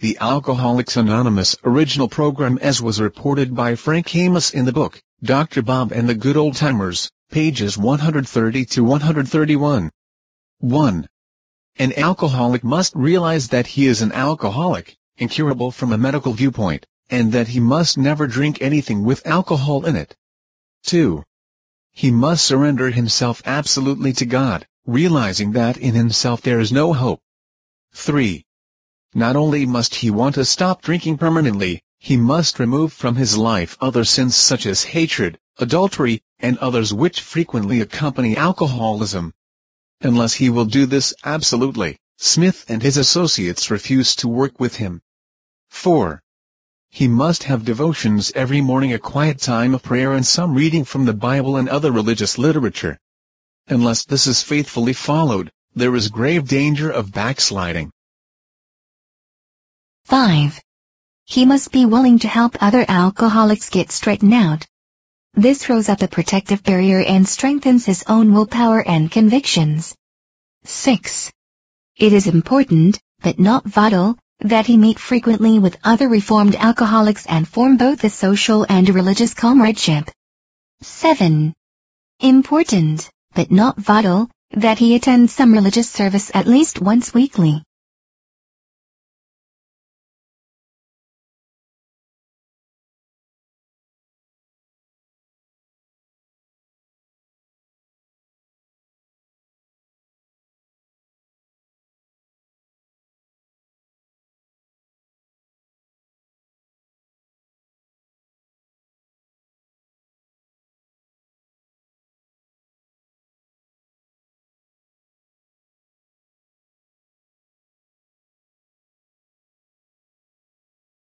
the Alcoholics Anonymous original program as was reported by Frank Amos in the book, Dr. Bob and the Good Old Timers, pages 130 to 131. 1. An alcoholic must realize that he is an alcoholic, incurable from a medical viewpoint, and that he must never drink anything with alcohol in it. 2. He must surrender himself absolutely to God, realizing that in himself there is no hope. 3. Not only must he want to stop drinking permanently, he must remove from his life other sins such as hatred, adultery, and others which frequently accompany alcoholism. Unless he will do this absolutely, Smith and his associates refuse to work with him. 4. He must have devotions every morning a quiet time of prayer and some reading from the Bible and other religious literature. Unless this is faithfully followed, there is grave danger of backsliding. 5. He must be willing to help other alcoholics get straightened out. This throws up a protective barrier and strengthens his own willpower and convictions. 6. It is important, but not vital, that he meet frequently with other reformed alcoholics and form both a social and religious comradeship. 7. Important, but not vital, that he attend some religious service at least once weekly.